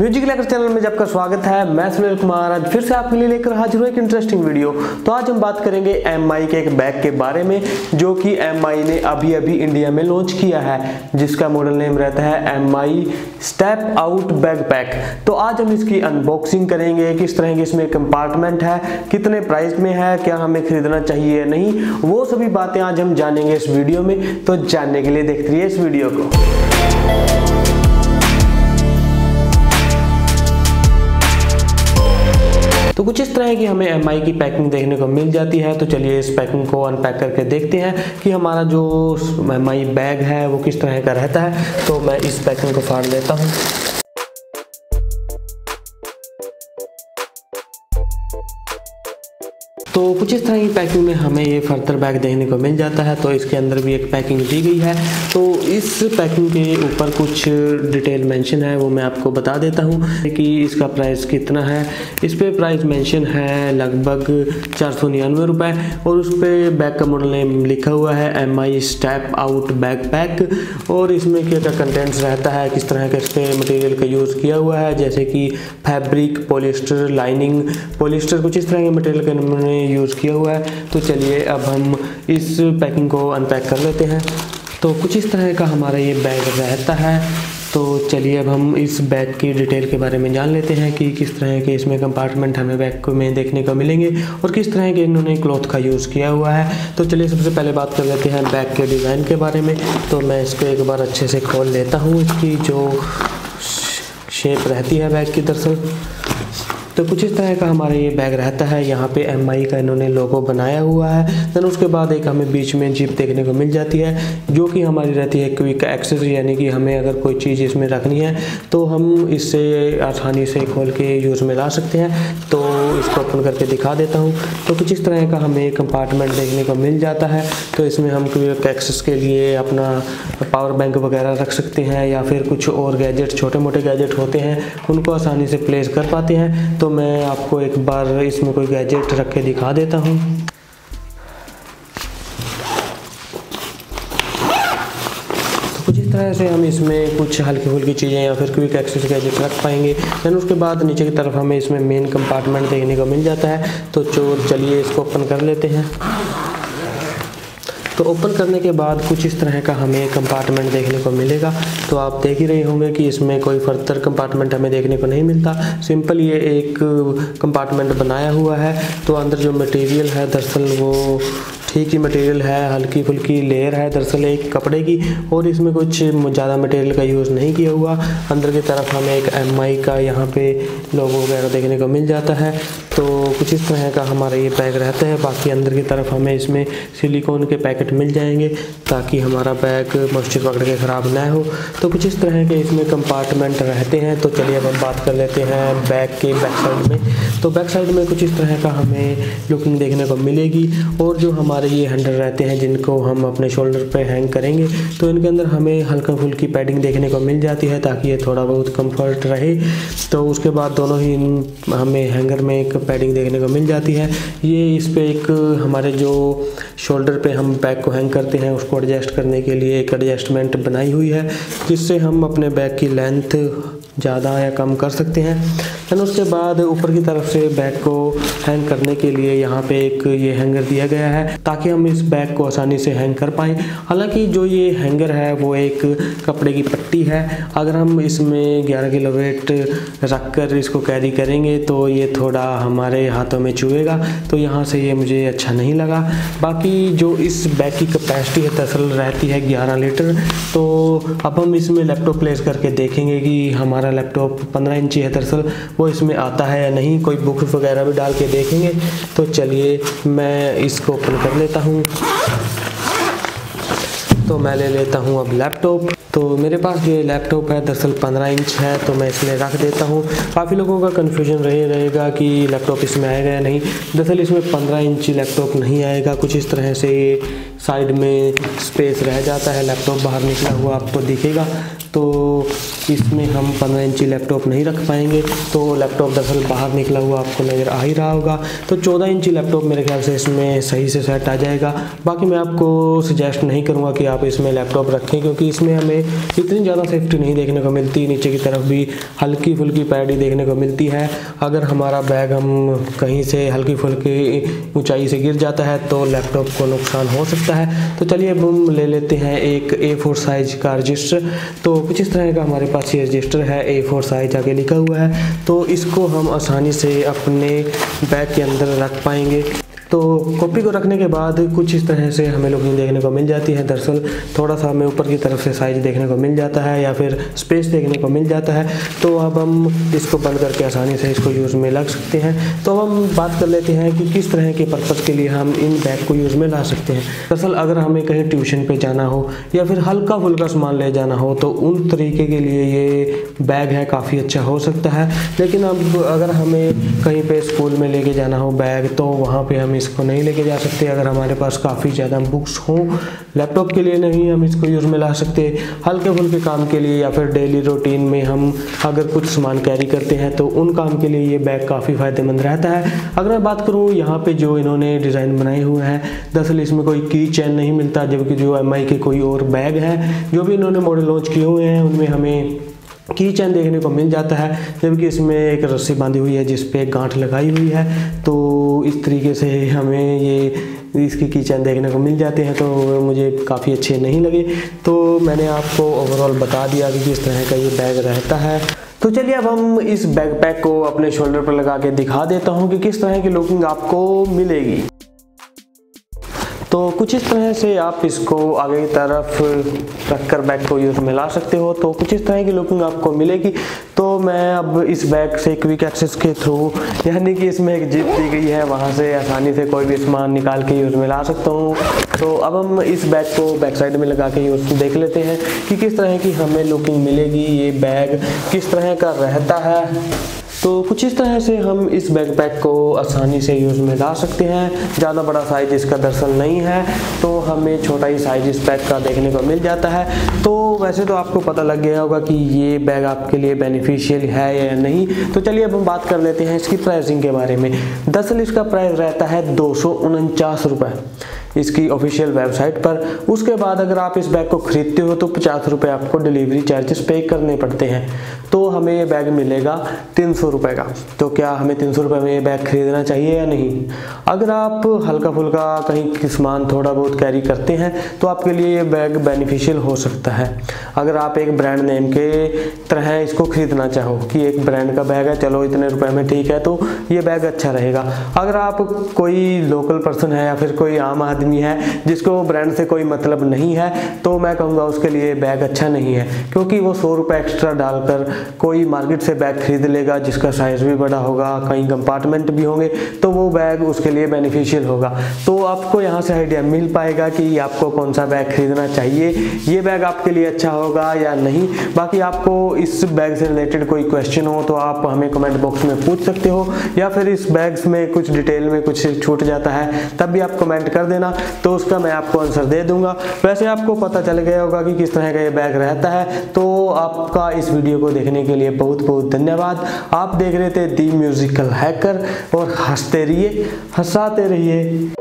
Music लेकर channel में आपका स्वागत है, मैं सुनील कुमार। आज फिर से आपके लिए लेकर हाजिर हूँ एक इंटरेस्टिंग वीडियो तो आज हम बात करेंगे एमआई के एक बैग के बारे में, जो कि एमआई ने अभी अभी इंडिया में लॉन्च किया है, जिसका मॉडल नेम रहता है MI step out bag pack तो आज हम इसकी अनबॉक्सिंग करेंगे, किस तरह की इसमें कंपार्टमेंट है, कितने प्राइस में है, क्या हमें खरीदना चाहिए या नहीं, वो सभी बातें आज हम जानेंगे इस वीडियो में। तो जानने के लिए देखते रहिए इस वीडियो को। तो कुछ इस तरह की हमें एमआई की पैकिंग देखने को मिल जाती है। तो चलिए इस पैकिंग को अनपैक करके देखते हैं कि हमारा जो एमआई बैग है, वो किस तरह का रहता है। तो मैं इस पैकिंग को फाड़ लेता हूँ। तो कुछ इस तरह की पैकिंग में हमें ये फर्दर बैग देखने को मिल जाता है तो इसके अंदर भी एक पैकिंग दी गई है। तो इस पैकिंग के ऊपर कुछ डिटेल मेंशन है, वो मैं आपको बता देता हूँ कि इसका प्राइस कितना है। इस पर प्राइस मेंशन है लगभग चार सौ निन्यानवे रुपये और उस पर बैग का मॉडल नेम लिखा हुआ है M I step out bag pack और इसमें क्या क्या कंटेंट्स रहता है, किस तरह का इस पर मटेरियल का यूज़ किया हुआ है, जैसे कि फैब्रिक पोलिस्टर लाइनिंग पोलिस्टर कुछ इस तरह के मटेरियल का यूज़ किया हुआ है। तो चलिए अब हम इस पैकिंग को अनपैक कर लेते हैं। तो कुछ इस तरह का हमारा ये बैग रहता है। तो चलिए अब हम इस बैग की डिटेल के बारे में जान लेते हैं कि किस तरह के इसमें कंपार्टमेंट हमें बैग में देखने को मिलेंगे और किस तरह के इन्होंने क्लॉथ का यूज़ किया हुआ है। तो चलिए सबसे पहले बात कर लेते हैं बैग के डिज़ाइन के बारे में। तो मैं इसको एक बार अच्छे से खोल लेता हूँ। इसकी जो शेप रहती है बैग की दरअसल। तो कुछ इस तरह का हमारा ये बैग रहता है। यहाँ पे MI का इन्होंने लोगो बनाया हुआ है। देन उसके बाद एक हमें बीच में जिप देखने को मिल जाती है, जो कि हमारी रहती है क्विक एक्सेस यानी कि हमें अगर कोई चीज़ इसमें रखनी है तो हम इससे आसानी से खोल के यूज़ में ला सकते हैं। तो इसको ओपन करके दिखा देता हूँ। तो कुछ इस तरह का हमें कंपार्टमेंट देखने को मिल जाता है। तो इसमें हम क्विक एक्सेस के लिए अपना पावर बैंक वगैरह रख सकते हैं, या फिर कुछ और गैजेट छोटे मोटे गैजेट होते हैं, उनको आसानी से प्लेस कर पाते हैं। तो मैं आपको एक बार इसमें कोई गैजेट रख के दिखा देता हूँ। तो कुछ इस तरह से हम इसमें कुछ हल्की फुल्की चीज़ें या फिर क्विक एक्सेस गैजेट रख पाएँगे। दैन उसके बाद नीचे की तरफ़ हमें इसमें मेन कंपार्टमेंट देखने को मिल जाता है। तो चोर, चलिए इसको ओपन कर लेते हैं। तो ओपन करने के बाद कुछ इस तरह का हमें कंपार्टमेंट देखने को मिलेगा। तो आप देख ही रहे होंगे कि इसमें कोई फर्दर कंपार्टमेंट हमें देखने को नहीं मिलता। सिंपल ये एक कंपार्टमेंट बनाया हुआ है। तो अंदर जो मटेरियल है, दरअसल वो ठीक ही मटेरियल है, हल्की फुल्की लेयर है, दरअसल एक कपड़े की और इसमें कुछ ज़्यादा मटेरियल का यूज़ नहीं किया हुआ। अंदर की तरफ़ हमें एक एमआई का यहाँ पे लोगो वगैरह देखने को मिल जाता है। तो कुछ इस तरह का हमारा ये बैग रहता है। बाकी अंदर की तरफ़ हमें इसमें सिलिकॉन के पैकेट मिल जाएँगे ताकि हमारा बैग मॉइस्चर पकड़ के ख़राब ना हो। तो कुछ इस तरह के इसमें कंपार्टमेंट रहते हैं। तो चलिए अब हम बात कर लेते हैं बैग के बैक साइड में। तो बैक साइड में कुछ इस तरह का हमें लुकिंग देखने को मिलेगी और जो हमारे हमारे ये हैंडल रहते हैं जिनको हम अपने शोल्डर पे हैंग करेंगे। तो इनके अंदर हमें हल्का फुल्की पैडिंग देखने को मिल जाती है ताकि ये थोड़ा बहुत कंफर्ट रहे। तो उसके बाद दोनों ही हमें हैंगर में एक पैडिंग देखने को मिल जाती है। ये इस पर एक हमारे जो शोल्डर पे हम बैग को हैंग करते हैं, उसको एडजस्ट करने के लिए एक एडजस्टमेंट बनाई हुई है, जिससे हम अपने बैग की लेंथ ज़्यादा या कम कर सकते हैं। देन उसके बाद ऊपर की तरफ़ से बैग को हैंग करने के लिए यहाँ पे एक ये हैंगर दिया गया है, ताकि हम इस बैग को आसानी से हैंग कर पाएँ। हालाँकि जो ये हैंगर है, वो एक कपड़े की पट्टी है। अगर हम इसमें 11 किलो वेट रख कर इसको कैरी करेंगे तो ये थोड़ा हमारे हाथों में चुएगा तो यहाँ से ये मुझे अच्छा नहीं लगा। बाकी जो इस बैग की कैपेसिटी है तसल रहती है ग्यारह लीटर तो अब हम इसमें लैपटॉप प्लेस करके देखेंगे कि हमारा लैपटॉप पंद्रह इंची है, दरअसल वो इसमें आता है या नहीं, कोई बुक वगैरह भी डाल के देखेंगे। तो चलिए मैं इसको ओपन कर लेता हूँ। तो मैं ले लेता हूँ अब लैपटॉप तो मेरे पास ये लैपटॉप है, दरअसल 15 इंच है तो मैं इसमें रख देता हूँ। काफ़ी लोगों का कन्फ्यूज़न रहे, रहेगा कि लैपटॉप इसमें आएगा या नहीं। दरअसल इसमें 15 इंच लैपटॉप नहीं आएगा। कुछ इस तरह से साइड में स्पेस रह जाता है। लैपटॉप बाहर निकला हुआ आपको दिखेगा। तो इसमें हम पंद्रह इंची लैपटॉप नहीं रख पाएँगे। तो लैपटॉप दरअसल बाहर निकला हुआ आपको नज़र आ ही रहा होगा। तो चौदह इंची लैपटॉप मेरे ख्याल से इसमें सही से सेट आ जाएगा। बाकी मैं आपको सजेस्ट नहीं करूँगा कि आप इसमें लैपटॉप रखें, क्योंकि इसमें हमें इतनी ज़्यादा सेफ्टी नहीं देखने को मिलती। नीचे की तरफ़ भी हल्की फुल्की पैडी देखने को मिलती है। अगर हमारा बैग हम कहीं से हल्की फुल्की ऊंचाई से गिर जाता है तो लैपटॉप को नुकसान हो सकता है। तो चलिए अब हम ले लेते हैं एक ए फोर साइज़ का रजिस्टर तो कुछ इस तरह का हमारे पास ये रजिस्टर है ए फोर साइज़ आगे लिखा हुआ है तो इसको हम आसानी से अपने बैग के अंदर रख पाएँगे। तो कॉपी को रखने के बाद कुछ इस तरह से हमें लुकिंग देखने को मिल जाती है। दरअसल थोड़ा सा हमें ऊपर की तरफ़ से साइज़ देखने को मिल जाता है या फिर स्पेस देखने को मिल जाता है। तो अब हम इसको बंद करके आसानी से इसको यूज़ में लग सकते हैं। तो अब हम बात कर लेते हैं कि किस तरह के पर्पज़ के लिए हम इन बैग को यूज़ में ला सकते हैं। दरअसल अगर हमें कहीं ट्यूशन पर जाना हो या फिर हल्का फुल्का सामान ले जाना हो तो उन तरीके के लिए ये बैग है काफ़ी अच्छा हो सकता है। लेकिन अब अगर हमें कहीं पर स्कूल में लेके जाना हो बैग तो वहाँ पर हम इसको नहीं लेके जा सकते, अगर हमारे पास काफ़ी ज़्यादा बुक्स हों लैपटॉप के लिए नहीं हम इसको यूज़ में ला सकते, हल्के फुल्के काम के लिए या फिर डेली रूटीन में हम अगर कुछ सामान कैरी करते हैं तो उन काम के लिए ये बैग काफ़ी फ़ायदेमंद रहता है। अगर मैं बात करूँ यहाँ पर जो इन्होंने डिज़ाइन बनाए हुए हैं, दरअसल इसमें कोई की चैन नहीं मिलता, जबकि जो एमआई के कोई और बैग है, जो भी इन्होंने मॉडल लॉन्च किए हुए हैं, उनमें हमें की चैन देखने को मिल जाता है, जबकि इसमें एक रस्सी बांधी हुई है, जिस पे गांठ लगाई हुई है। तो इस तरीके से हमें ये, इसकी की चैन देखने को मिल जाते हैं तो मुझे काफ़ी अच्छे नहीं लगे। तो मैंने आपको ओवरऑल बता दिया कि किस तरह का ये बैग रहता है। तो चलिए अब हम इस बैग पैक को अपने शोल्डर पर लगा के दिखा देता हूँ कि किस तरह की लुकिंग आपको मिलेगी। तो कुछ इस तरह से आप इसको आगे की तरफ़ रखकर बैग को यूज़ में ला सकते हो। तो कुछ इस तरह की लुकिंग आपको मिलेगी। तो मैं अब इस बैग से क्विक एक्सेस के थ्रू यानी कि इसमें एक जिप दी गई है। वहाँ से आसानी से कोई भी सामान निकाल के यूज़ में ला सकता हूँ। तो अब हम इस बैग को बैक साइड में लगा के यूज़ देख लेते हैं कि किस तरह की हमें लुकिंग मिलेगी। ये बैग किस तरह का रहता है? तो कुछ इस तरह से हम इस बैकपैक को आसानी से यूज़ में ला सकते हैं। ज़्यादा बड़ा साइज़ इसका दरअसल नहीं है तो हमें छोटा ही साइज़ इस बैग का देखने को मिल जाता है। तो वैसे तो आपको पता लग गया होगा कि ये बैग आपके लिए बेनिफिशियल है या नहीं। तो चलिए अब हम बात कर लेते हैं इसकी प्राइसिंग के बारे में। दरअसल इसका प्राइस रहता है दो रुपए। इसकी ऑफिशियल वेबसाइट पर। उसके बाद अगर आप इस बैग को खरीदते हो तो पचास रुपये आपको डिलीवरी चार्जेस पे करने पड़ते हैं। तो हमें ये बैग मिलेगा तीन सौ रुपये का। तो क्या हमें तीन सौ रुपये में ये बैग खरीदना चाहिए या नहीं? अगर आप हल्का फुल्का कहीं सामान थोड़ा बहुत कैरी करते हैं तो आपके लिए ये बैग बेनिफिशियल हो सकता है। अगर आप एक ब्रांड नेम के तरह इसको खरीदना चाहो कि एक ब्रांड का बैग है, चलो इतने रुपए में ठीक है तो ये बैग अच्छा रहेगा। अगर आप कोई लोकल पर्सन है या फिर कोई आम आदमी है, जिसको ब्रांड से कोई मतलब नहीं है तो मैं कहूँगा उसके लिए बैग अच्छा नहीं है। क्योंकि वो सौ रुपये एक्स्ट्रा डालकर कोई मार्केट से बैग खरीद लेगा, जिसका साइज़ भी बड़ा होगा, कहीं कंपार्टमेंट भी होंगे तो वो बैग उसके लिए बेनिफिशियल होगा। तो आपको यहाँ से आइडिया मिल पाएगा कि आपको कौन सा बैग खरीदना चाहिए, ये बैग आपके लिए अच्छा होगा या नहीं। बाकी आपको इस बैग से रिलेटेड कोई क्वेश्चन हो तो आप हमें कमेंट बॉक्स में पूछ सकते हो, या फिर इस बैग्स में कुछ डिटेल में कुछ छूट जाता है, तब भी आप कमेंट कर देना। तो उसका मैं आपको आंसर दे दूँगा। वैसे आपको पता चल गया होगा कि किस तरह का ये बैग रहता है। तो आपका इस वीडियो को देखने के लिए बहुत बहुत धन्यवाद। आप देख रहे थे दी म्यूजिकल हैकर और हँसते रहिए, हंसाते रहिए।